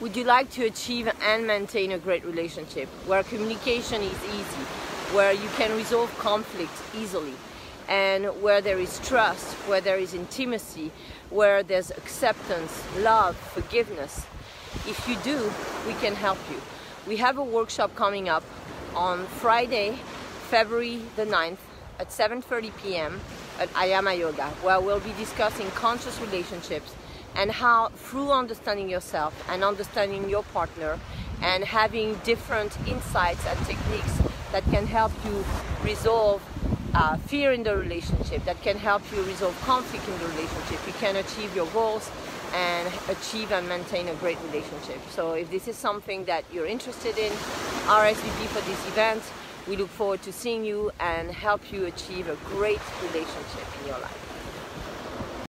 Would you like to achieve and maintain a great relationship where communication is easy, where you can resolve conflict easily, and where there is trust, where there is intimacy, where there's acceptance, love, forgiveness? If you do, we can help you. We have a workshop coming up on Friday, February the 9th at 7:30 p.m. at Ayama Yoga, where we'll be discussing conscious relationships and how through understanding yourself and understanding your partner and having different insights and techniques that can help you resolve uh, fear in the relationship, that can help you resolve conflict in the relationship, you can achieve your goals and achieve and maintain a great relationship. So if this is something that you're interested in, RSVP for this event. We look forward to seeing you and help you achieve a great relationship in your life.